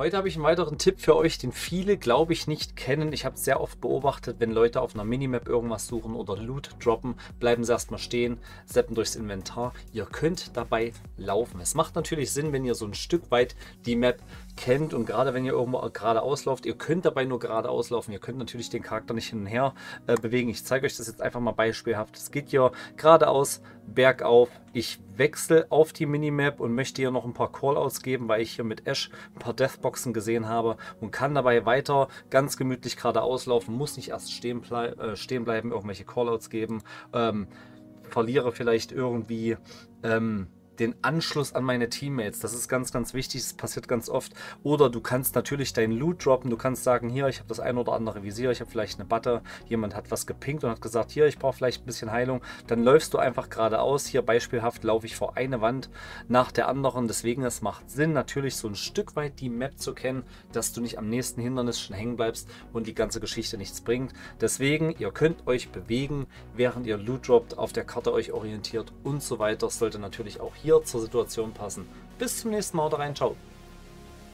Heute habe ich einen weiteren Tipp für euch, den viele, glaube ich, nicht kennen. Ich habe es sehr oft beobachtet, wenn Leute auf einer Minimap irgendwas suchen oder Loot droppen, bleiben sie erstmal stehen, steppen durchs Inventar. Ihr könnt dabei laufen. Es macht natürlich Sinn, wenn ihr so ein Stück weit die Map kennt und gerade wenn ihr irgendwo geradeaus lauft, ihr könnt dabei nur geradeaus laufen. Ihr könnt natürlich den Charakter nicht hin und her äh, bewegen. Ich zeige euch das jetzt einfach mal beispielhaft. Es geht hier geradeaus, bergauf. Ich wechsle auf die Minimap und möchte hier noch ein paar Callouts geben, weil ich hier mit Ash ein paar Deathboxen gesehen habe und kann dabei weiter ganz gemütlich geradeaus laufen, muss nicht erst stehen, blei äh, stehen bleiben, irgendwelche Callouts geben, ähm, verliere vielleicht irgendwie ähm, den Anschluss an meine Teammates. Das ist ganz, ganz wichtig. Das passiert ganz oft. Oder du kannst natürlich deinen Loot droppen. Du kannst sagen, hier, ich habe das ein oder andere Visier, ich habe vielleicht eine Batte. Jemand hat was gepinkt und hat gesagt, hier, ich brauche vielleicht ein bisschen Heilung. Dann läufst du einfach geradeaus. Hier beispielhaft laufe ich vor eine Wand nach der anderen. Deswegen, es macht Sinn, natürlich so ein Stück weit die Map zu kennen, dass du nicht am nächsten Hindernis schon hängen bleibst und die ganze Geschichte nichts bringt. Deswegen, ihr könnt euch bewegen, während ihr Loot droppt, auf der Karte euch orientiert und so weiter. Das sollte natürlich auch hier hier zur Situation passen. Bis zum nächsten Mal, da rein, ciao.